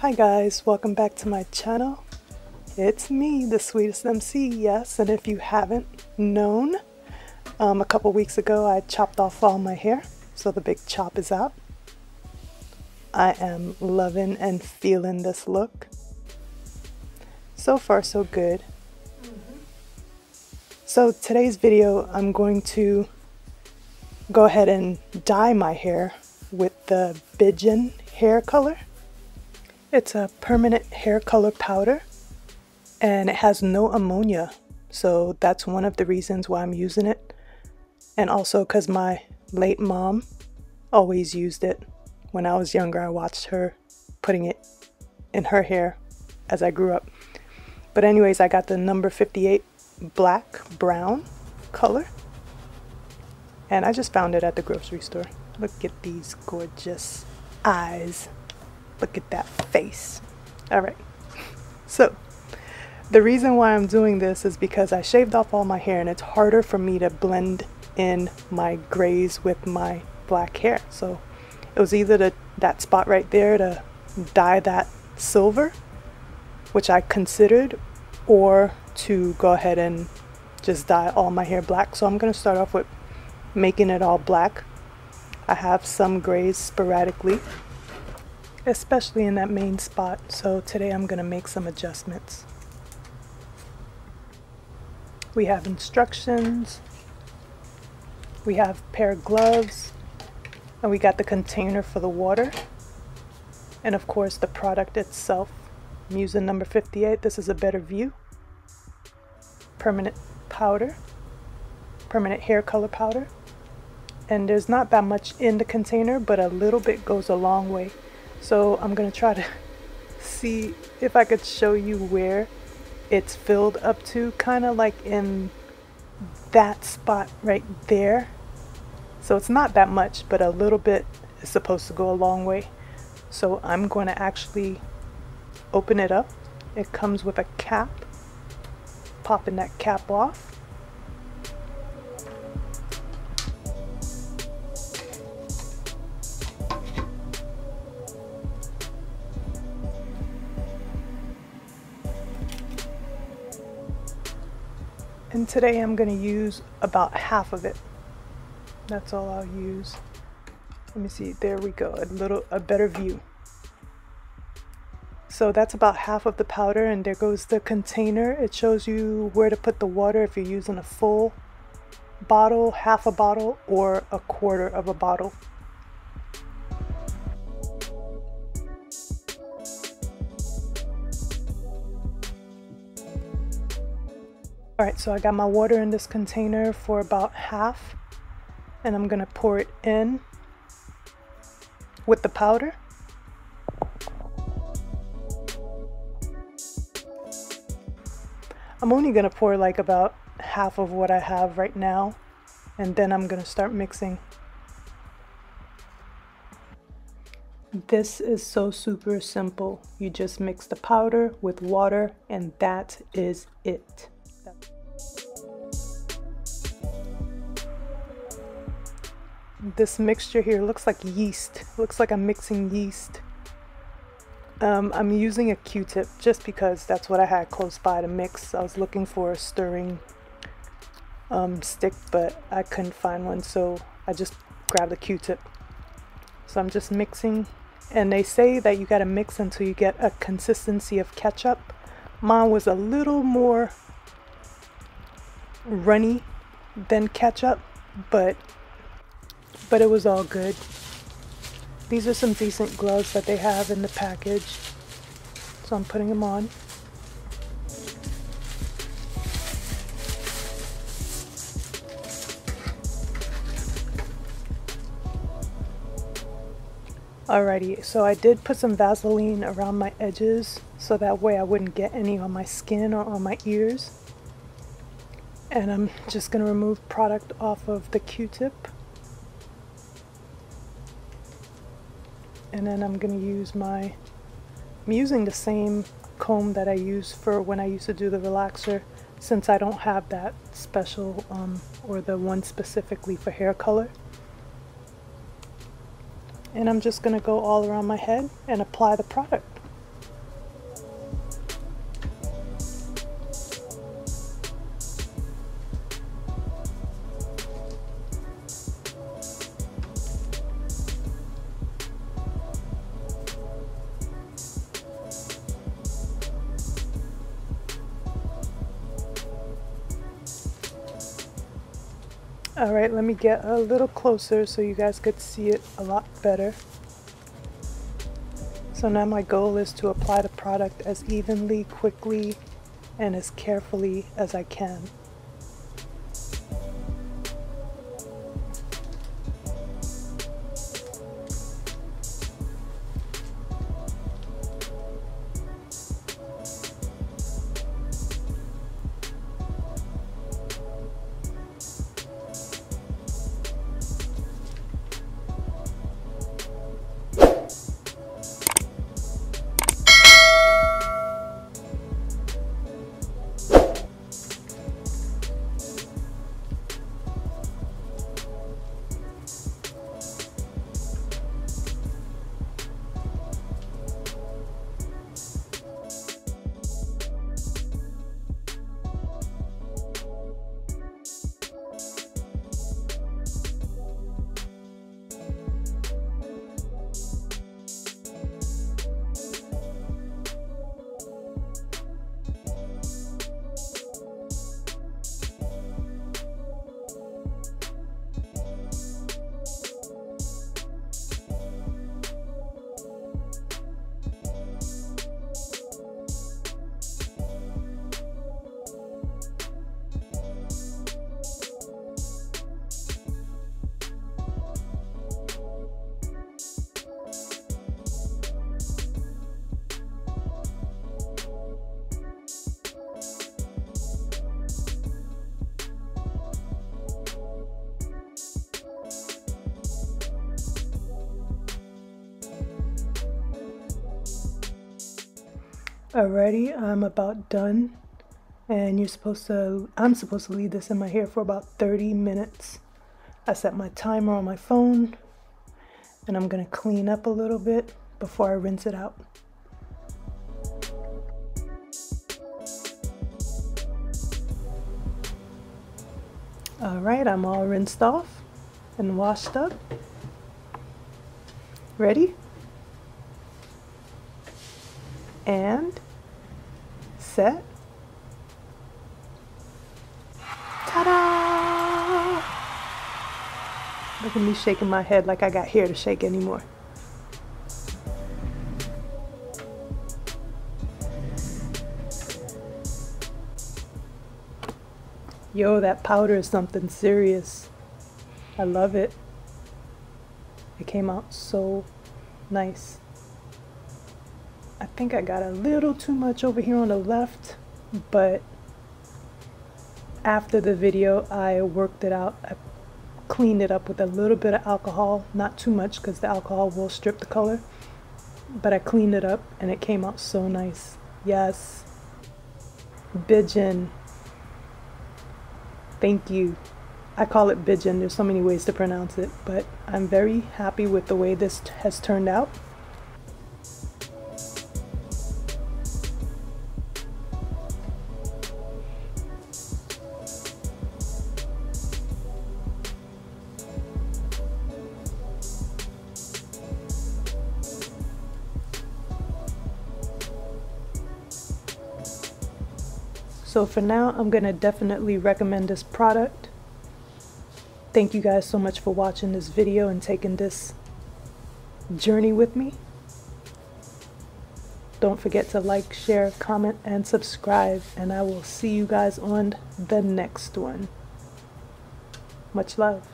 Hi guys, welcome back to my channel. It's me, the sweetest MC, yes, and if you haven't known, um, a couple weeks ago I chopped off all my hair, so the big chop is out. I am loving and feeling this look. So far so good. So today's video I'm going to go ahead and dye my hair with the Bigen hair color. It's a permanent hair color powder and it has no ammonia. So that's one of the reasons why I'm using it. And also because my late mom always used it. When I was younger, I watched her putting it in her hair as I grew up. But anyways, I got the number 58 black brown color. And I just found it at the grocery store. Look at these gorgeous eyes. Look at that face. All right. So, the reason why I'm doing this is because I shaved off all my hair and it's harder for me to blend in my grays with my black hair. So, it was either the, that spot right there to dye that silver, which I considered, or to go ahead and just dye all my hair black. So I'm going to start off with making it all black. I have some grays sporadically especially in that main spot. So today I'm going to make some adjustments. We have instructions, we have pair of gloves, and we got the container for the water, and of course the product itself. I'm using number 58, this is a better view. Permanent powder, permanent hair color powder. And there's not that much in the container, but a little bit goes a long way. So I'm going to try to see if I could show you where it's filled up to, kind of like in that spot right there. So it's not that much, but a little bit is supposed to go a long way. So I'm going to actually open it up. It comes with a cap, popping that cap off. And today I'm going to use about half of it. That's all I'll use. Let me see, there we go, a little, a better view. So that's about half of the powder and there goes the container. It shows you where to put the water if you're using a full bottle, half a bottle, or a quarter of a bottle. Alright, so I got my water in this container for about half and I'm to pour it in with the powder. I'm only to pour like about half of what I have right now and then I'm to start mixing. This is so super simple. You just mix the powder with water and that is it. This mixture here looks like yeast. Looks like I'm mixing yeast. Um, I'm using a Q-tip just because that's what I had close by to mix. I was looking for a stirring um, stick, but I couldn't find one, so I just grabbed a Q-tip. So I'm just mixing, and they say that you gotta mix until you get a consistency of ketchup. Mine was a little more runny than ketchup, but but it was all good. These are some decent gloves that they have in the package. So I'm putting them on. Alrighty, so I did put some Vaseline around my edges so that way I wouldn't get any on my skin or on my ears. And I'm just going to remove product off of the Q-tip. And then I'm going to use my I'm using the same comb that I use for when I used to do the relaxer since I don't have that special um, or the one specifically for hair color. And I'm just gonna go all around my head and apply the product Alright, let me get a little closer so you guys could see it a lot better. So now my goal is to apply the product as evenly, quickly, and as carefully as I can. Alrighty, I'm about done. And you're supposed to, I'm supposed to leave this in my hair for about 30 minutes. I set my timer on my phone and I'm gonna clean up a little bit before I rinse it out. Alright, I'm all rinsed off and washed up. Ready? And set. Ta-da! Look at me shaking my head like I got hair to shake anymore. Yo, that powder is something serious. I love it. It came out so nice. I think I got a little too much over here on the left, but after the video, I worked it out. I cleaned it up with a little bit of alcohol, not too much because the alcohol will strip the color, but I cleaned it up and it came out so nice. Yes. Bijan. Thank you. I call it Bijan. There's so many ways to pronounce it, but I'm very happy with the way this has turned out. So for now, I'm going to definitely recommend this product. Thank you guys so much for watching this video and taking this journey with me. Don't forget to like, share, comment, and subscribe. And I will see you guys on the next one. Much love.